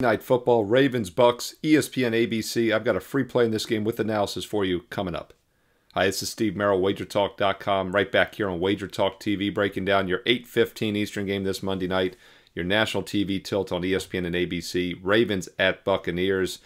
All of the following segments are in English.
Night Football, Ravens, Bucs, ESPN, ABC. I've got a free play in this game with analysis for you coming up. Hi, this is Steve Merrill, WagerTalk.com, right back here on Wager Talk TV, breaking down your 8:15 Eastern game this Monday night, your national TV tilt on ESPN and ABC, Ravens at Buccaneers.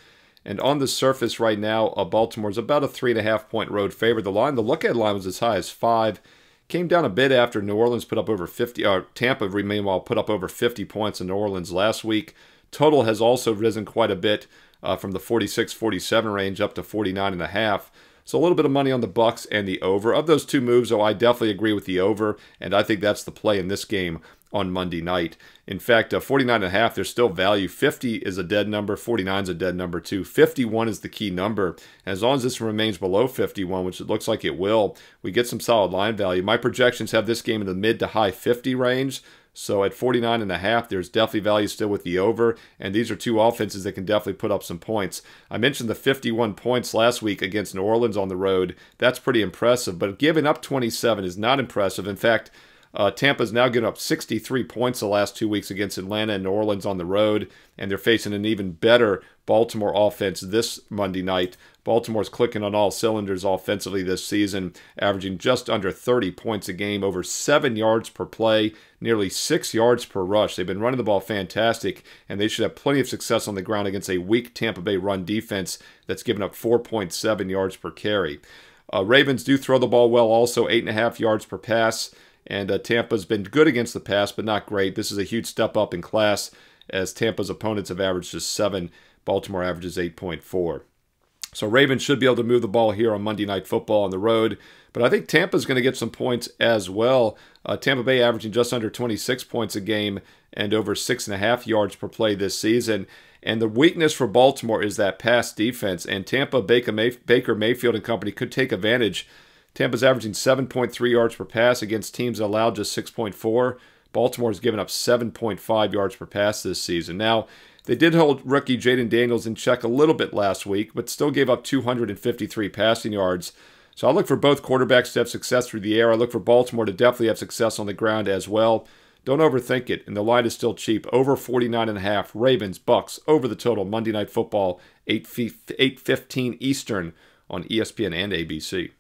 And on the surface right now, uh, Baltimore's about a three and a half point road favorite. The line, the look-ahead line was as high as five. Came down a bit after New Orleans put up over 50, or uh, Tampa, meanwhile, put up over 50 points in New Orleans last week. Total has also risen quite a bit uh, from the 46 47 range up to 49 and a half. So a little bit of money on the Bucs and the over. Of those two moves, though, I definitely agree with the over, and I think that's the play in this game on Monday night. In fact, uh, 49 and a half, there's still value. 50 is a dead number. 49 is a dead number too. 51 is the key number. As long as this remains below 51, which it looks like it will, we get some solid line value. My projections have this game in the mid to high 50 range. So at 49 and a half, there's definitely value still with the over, and these are two offenses that can definitely put up some points. I mentioned the 51 points last week against New Orleans on the road. That's pretty impressive, but giving up 27 is not impressive. In fact, uh, Tampa's now given up 63 points the last two weeks against Atlanta and New Orleans on the road, and they're facing an even better Baltimore offense this Monday night. Baltimore's clicking on all cylinders offensively this season, averaging just under 30 points a game, over seven yards per play, nearly six yards per rush. They've been running the ball fantastic, and they should have plenty of success on the ground against a weak Tampa Bay run defense that's given up 4.7 yards per carry. Uh, Ravens do throw the ball well, also eight and a half yards per pass. And uh, Tampa's been good against the pass, but not great. This is a huge step up in class as Tampa's opponents have averaged just seven. Baltimore averages 8.4. So Ravens should be able to move the ball here on Monday Night Football on the road. But I think Tampa's going to get some points as well. Uh, Tampa Bay averaging just under 26 points a game and over six and a half yards per play this season. And the weakness for Baltimore is that pass defense. And Tampa, Baker, Baker Mayfield, and company could take advantage Tampa's averaging 7.3 yards per pass against teams that allowed just 6.4. Baltimore's given up 7.5 yards per pass this season. Now, they did hold rookie Jayden Daniels in check a little bit last week, but still gave up 253 passing yards. So I look for both quarterbacks to have success through the air. I look for Baltimore to definitely have success on the ground as well. Don't overthink it, and the line is still cheap. Over 49.5. Ravens, Bucs, over the total. Monday Night Football, 8, 8.15 Eastern on ESPN and ABC.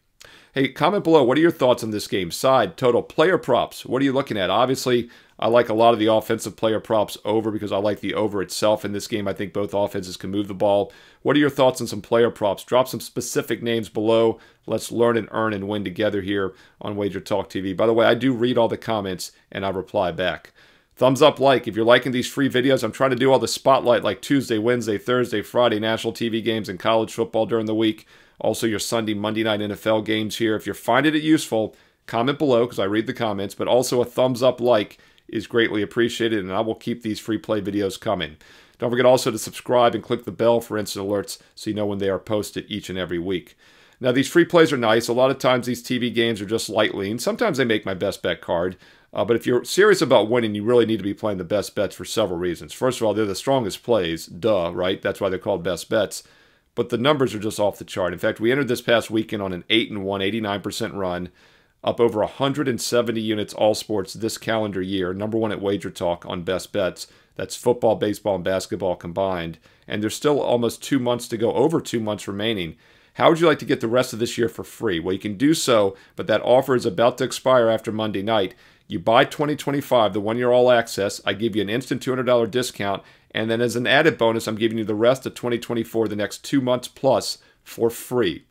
Hey, comment below. What are your thoughts on this game? Side, total, player props. What are you looking at? Obviously, I like a lot of the offensive player props over because I like the over itself in this game. I think both offenses can move the ball. What are your thoughts on some player props? Drop some specific names below. Let's learn and earn and win together here on Wager Talk TV. By the way, I do read all the comments and I reply back. Thumbs up, like. If you're liking these free videos, I'm trying to do all the spotlight like Tuesday, Wednesday, Thursday, Friday, national TV games and college football during the week. Also, your Sunday, Monday night NFL games here. If you're finding it useful, comment below because I read the comments, but also a thumbs up like is greatly appreciated, and I will keep these free play videos coming. Don't forget also to subscribe and click the bell for instant alerts so you know when they are posted each and every week. Now, these free plays are nice. A lot of times these TV games are just light lean. Sometimes they make my best bet card. Uh, but if you're serious about winning, you really need to be playing the best bets for several reasons. First of all, they're the strongest plays. Duh, right? That's why they're called best bets but the numbers are just off the chart. In fact, we entered this past weekend on an 8 and 1, 89% run, up over 170 units all sports this calendar year, number one at Wager Talk on best bets. That's football, baseball, and basketball combined. And there's still almost two months to go, over two months remaining. How would you like to get the rest of this year for free? Well, you can do so, but that offer is about to expire after Monday night. You buy 2025, the one year all access, I give you an instant $200 discount, and then as an added bonus, I'm giving you the rest of 2024, the next two months plus, for free.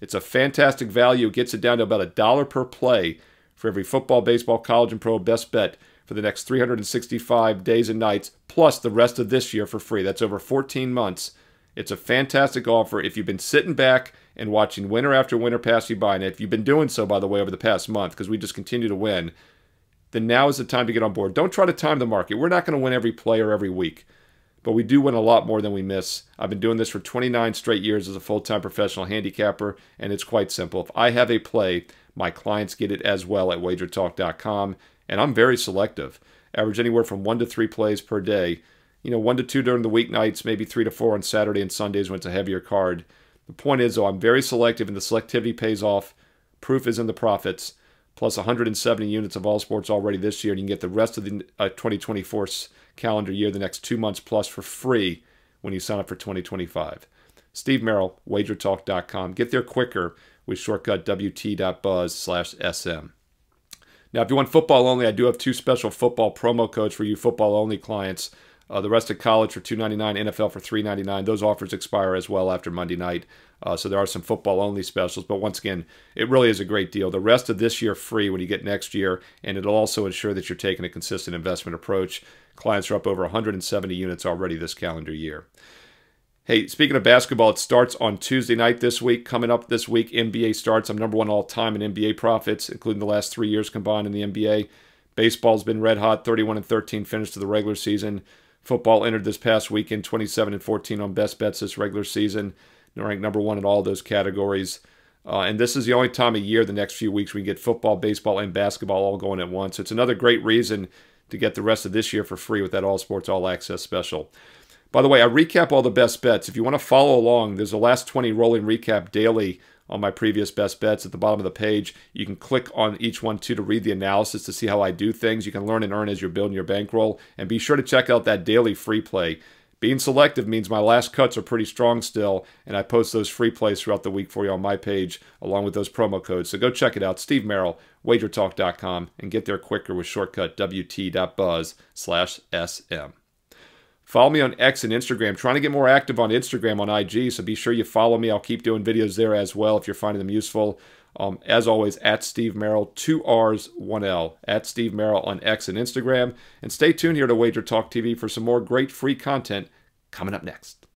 It's a fantastic value. It gets it down to about a dollar per play for every football, baseball, college, and pro best bet for the next 365 days and nights, plus the rest of this year for free. That's over 14 months. It's a fantastic offer if you've been sitting back and watching winner after winner pass you by. And if you've been doing so, by the way, over the past month, because we just continue to win, then now is the time to get on board. Don't try to time the market. We're not going to win every player every week but we do win a lot more than we miss. I've been doing this for 29 straight years as a full time professional handicapper, and it's quite simple. If I have a play, my clients get it as well at wagertalk.com, and I'm very selective. Average anywhere from one to three plays per day. You know, one to two during the weeknights, maybe three to four on Saturday and Sundays when it's a heavier card. The point is, though, I'm very selective, and the selectivity pays off. Proof is in the profits. Plus 170 units of all sports already this year, and you can get the rest of the uh, 2024 calendar year, the next two months plus, for free when you sign up for 2025. Steve Merrill, wagertalk.com. Get there quicker with shortcut wt.buzz slash sm. Now, if you want football only, I do have two special football promo codes for you football only clients. Uh, the rest of college for $2.99, NFL for $3.99. Those offers expire as well after Monday night. Uh, so there are some football only specials. But once again, it really is a great deal. The rest of this year free when you get next year, and it'll also ensure that you're taking a consistent investment approach. Clients are up over 170 units already this calendar year. Hey, speaking of basketball, it starts on Tuesday night this week. Coming up this week, NBA starts. I'm number one all time in NBA profits, including the last three years combined in the NBA. Baseball's been red hot, 31 and 13 finish to the regular season. Football entered this past weekend, 27 and 14 on best bets this regular season, ranked number one in all those categories. Uh, and this is the only time of year, the next few weeks, we get football, baseball, and basketball all going at once. It's another great reason to get the rest of this year for free with that All Sports All Access special. By the way, I recap all the best bets. If you want to follow along, there's a last 20 rolling recap daily on my previous best bets at the bottom of the page. You can click on each one too to read the analysis to see how I do things. You can learn and earn as you're building your bankroll. And be sure to check out that daily free play. Being selective means my last cuts are pretty strong still, and I post those free plays throughout the week for you on my page along with those promo codes. So go check it out, Steve Merrill, wagertalk.com, and get there quicker with shortcut wt.buzz slash sm. Follow me on X and Instagram. Trying to get more active on Instagram on IG, so be sure you follow me. I'll keep doing videos there as well if you're finding them useful. Um, as always, at Steve Merrill, two R's, one L. At Steve Merrill on X and Instagram. And stay tuned here to Wager Talk TV for some more great free content coming up next.